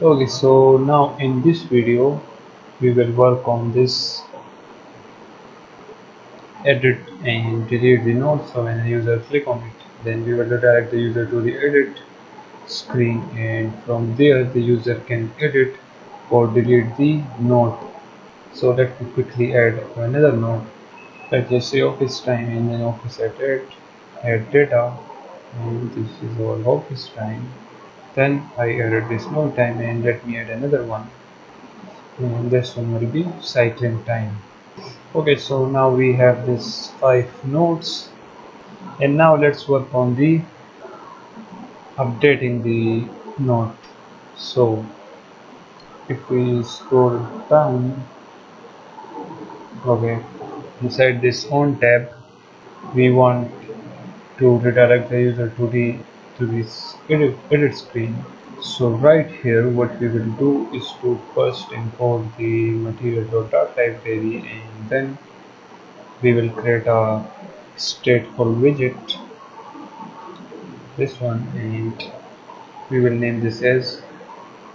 okay so now in this video we will work on this edit and delete the node so when a user click on it then we will redirect the user to the edit screen. And from there the user can edit or delete the node so let me quickly add another node let's just say office time and then office at add, add data. And this is our office time then I added this node time and let me add another one. And this one will be cycling time. Okay so now we have this five nodes and now let's work on the updating the node so if we scroll down okay inside this on tap we want to redirect the user to the to this edit, edit screen. So right here what we will do is to first import the material.dart library and then we will create a stateful widget. This one and we will name this as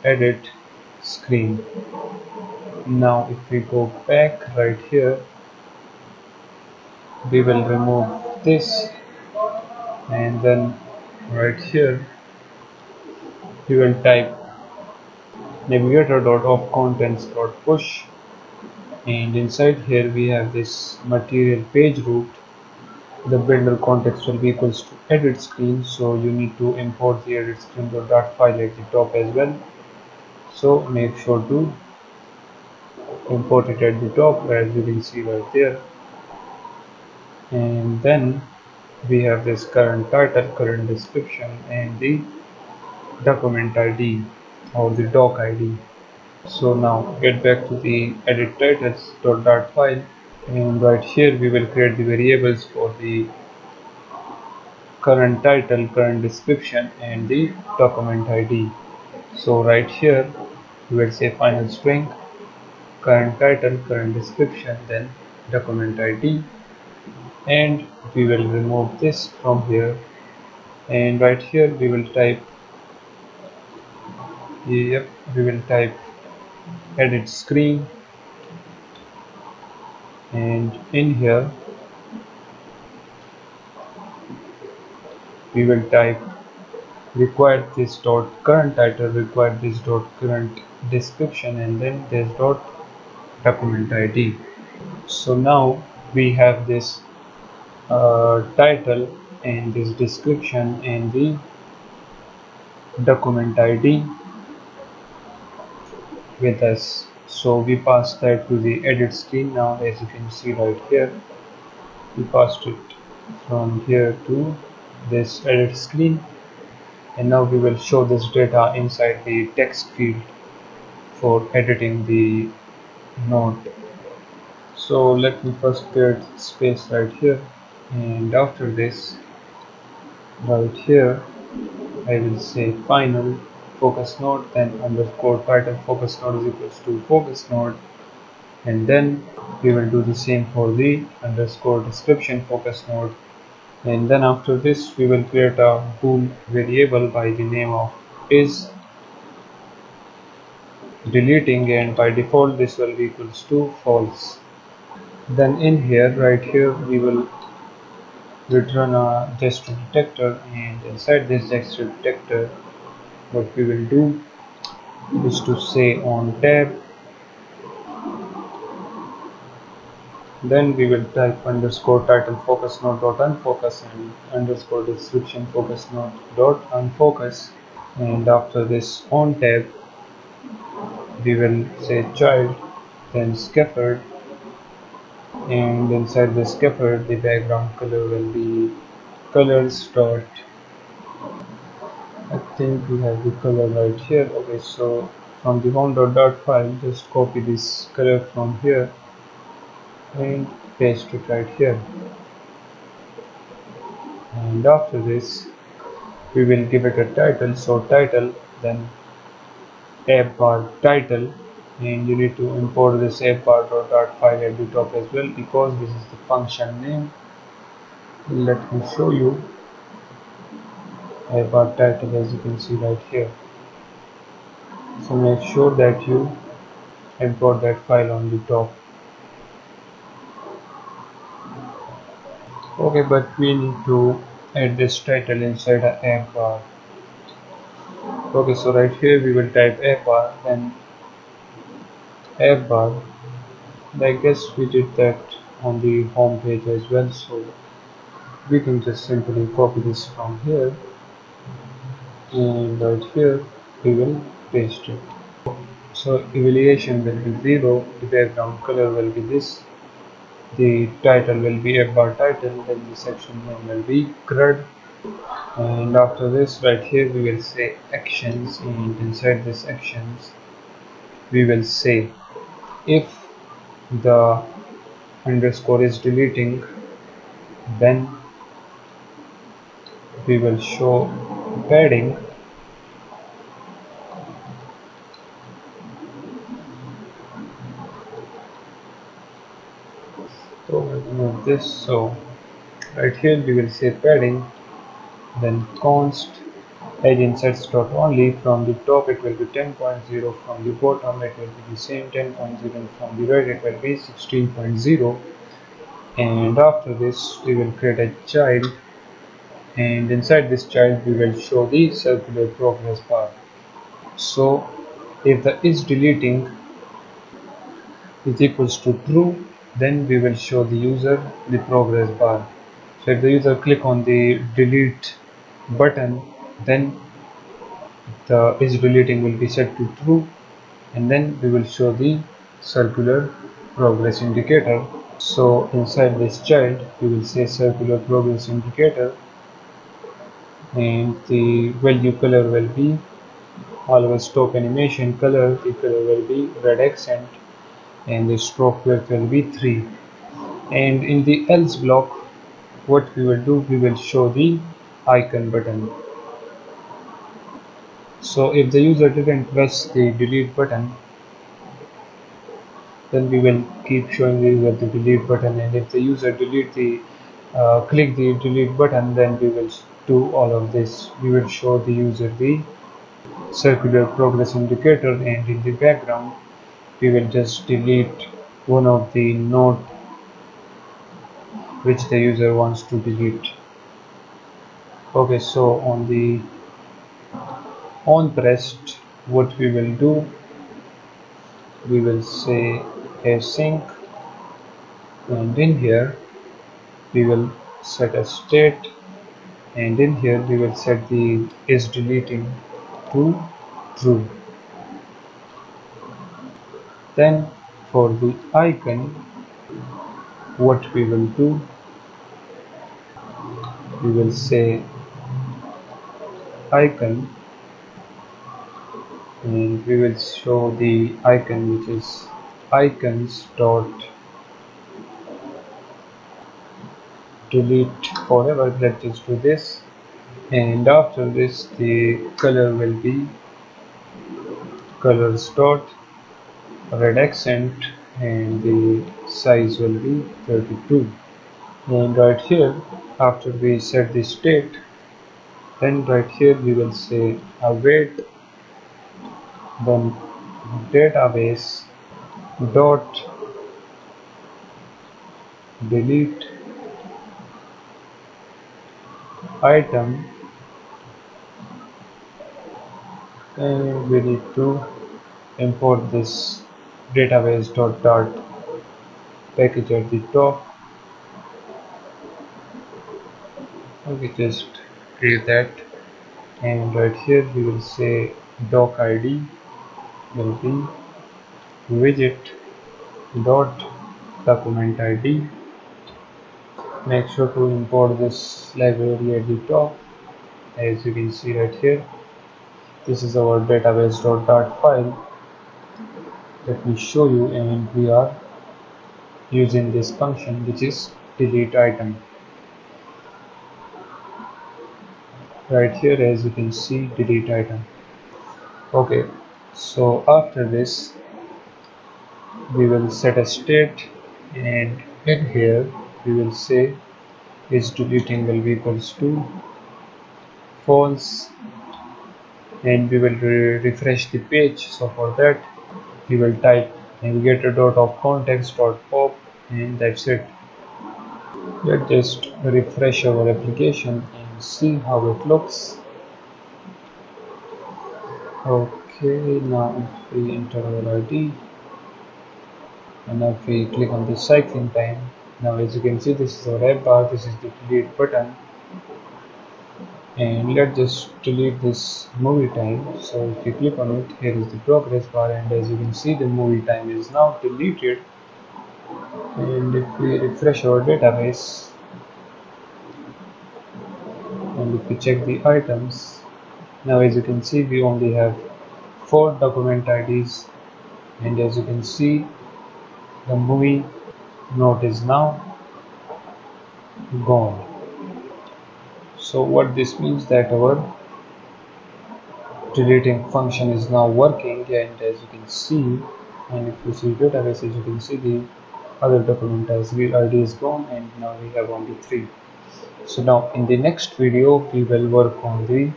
edit screen. Now if we go back right here we will remove this and then right here you will type navigator dot of context dot push and inside here we have this material page route. The builder context will be equals to edit screen so you need to import the edit screen dot file at the top as well. So make sure to import it at the top as you can see right there. And then we have this current title current description and the document id or the doc id so now get back to the edit titles dot file and right here we will create the variables for the current title current description and the document id so right here we will say final string current title current description then document id and we will remove this from here. And right here we will type yep we will type edit screen. And in here we will type require this dot current title require this dot current description and then this dot document id so now we have this Uh, title and this description and the document ID with us. So we pass that to the edit screen now as you can see right here. We passed it from here to this edit screen. And now we will show this data inside the text field for editing the note so let me first create space right here and after this right here I will say final focus node then underscore title focus node is equals to focus node. And then we will do the same for the underscore description focus node. And then after this we will create a bool variable by the name of is. Deleting and by default this will be equals to false. Then in here right here we will return a gesture detector and inside this gesture detector what we will do is to say on tap. Then we will type underscore title focus node dot unfocus and underscore description focus node dot unfocus. And after this on tap we will say child then scaffold and inside the scaffold the background color will be colors dot. I think we have the color right here. Okay so from the home dot dot file just copy this color from here and paste it right here. And after this we will give it a title. So title then tab bar title and you need to import this dot file at the top as well because this is the function name. Let me show you. App title as you can see right here. So make sure that you import that file on the top. Okay but we need to add this title inside a bar okay so right here we will type app bar then app bar I guess we did that on the home page as well so we can just simply copy this from here. And right here we will paste it. So elevation will be 0 the background color will be this the title will be app bar title then the section name will be crud and after this right here we will say actions and inside this actions we will say if the underscore is deleting then we will show padding. So I remove this. So right here we will say padding then const edge insets dot only from the top it will be 10.0 from the bottom it will be the same 10.0 from the right it will be 16.0 and after this we will create a child. And inside this child we will show the circular progress bar so if the is deleting is equals to true then we will show the user the progress bar. So if the user click on the delete button then the is deleting will be set to true and then we will show the circular progress indicator. So inside this child we will say circular progress indicator and the value color will be always stopped animation color the color will be red accent and the stroke width will be 3 and in the else block what we will do we will show the icon button so if the user didn't press the delete button then we will keep showing the user the delete button. And if the user delete the uh, click the delete button then we will do all of this. We will show the user the circular progress indicator and in the background we will just delete one of the node which the user wants to delete. Okay so on the on pressed what we will do we will say async and in here we will set a state and in here we will set the is deleting to true. Then for the icon what we will do we will say icon and we will show the icon which is icons dot delete forever. Let's just do this. And after this the color will be colors dot red accent and the size will be 32 and right here after we set the state then right here we will say await then database dot delete item and we need to import this database dot dart package at the top. Okay just create that and right here we will say doc id will be widget dot document id make sure to import this library at the top. As you can see right here this is our database.dart file. Let me show you and we are using this function which is delete item. Right here as you can see delete item. Okay so after this we will set a state and in here. We will say is deleting will be equals to false and we will re refresh the page. So for that we will type navigator dot of context dot pop and that's it. Let's just refresh our application and see how it looks. Okay now if we enter our id and now if we click on the cycling time now as you can see this is our app bar this is the delete button. And let's just delete this movie time. So if you click on it here is the progress bar and as you can see the movie time is now deleted. And if we refresh our database and if we check the items now as you can see we only have four document IDs and as you can see the movie note is now gone. So what this means that our deleting function is now working and as you can see and if you see database as you can see the other document id is gone and now we have only three. So now in the next video we will work on the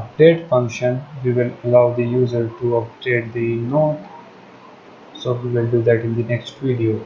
update function we will allow the user to update the node so we will do that in the next video